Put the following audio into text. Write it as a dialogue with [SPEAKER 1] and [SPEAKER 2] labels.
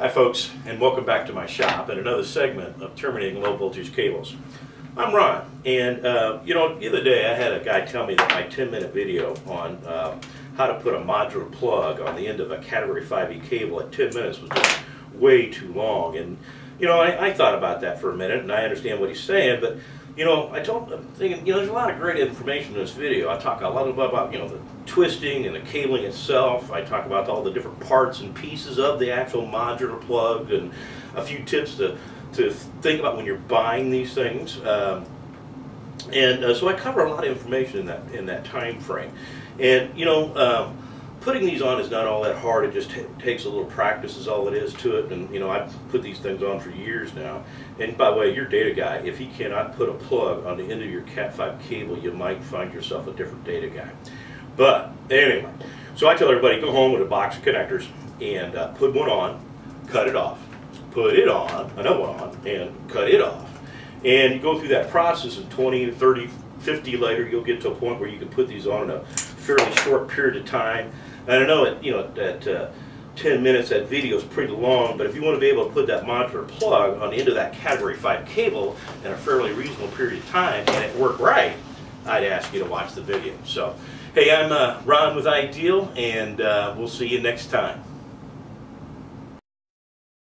[SPEAKER 1] Hi folks, and welcome back to my shop and another segment of Terminating Low Voltage Cables. I'm Ron, and uh, you know, the other day I had a guy tell me that my 10 minute video on uh, how to put a modular plug on the end of a Category 5E cable at 10 minutes was just way too long. And you know, I, I thought about that for a minute, and I understand what he's saying, but you know, I told him, thinking, you know, there's a lot of great information in this video. I talk a lot about, you know, the twisting and the cabling itself. I talk about all the different parts and pieces of the actual modular plug and a few tips to, to think about when you're buying these things. Um, and uh, so I cover a lot of information in that in that time frame. And you know, um, putting these on is not all that hard. It just takes a little practice is all it is to it. And you know, I've put these things on for years now. And by the way, your data guy, if he cannot put a plug on the end of your Cat5 cable, you might find yourself a different data guy. But anyway, so I tell everybody, go home with a box of connectors and uh, put one on, cut it off. Put it on, another one on, and cut it off. And go through that process of 20, 30, 50 later, you'll get to a point where you can put these on in a fairly short period of time. And I know at, you know, at uh, 10 minutes, that video is pretty long, but if you want to be able to put that modular plug on the end of that Category 5 cable in a fairly reasonable period of time and it work right, I'd ask you to watch the video. So, hey, I'm uh, Ron with IDEAL, and uh, we'll see you next time.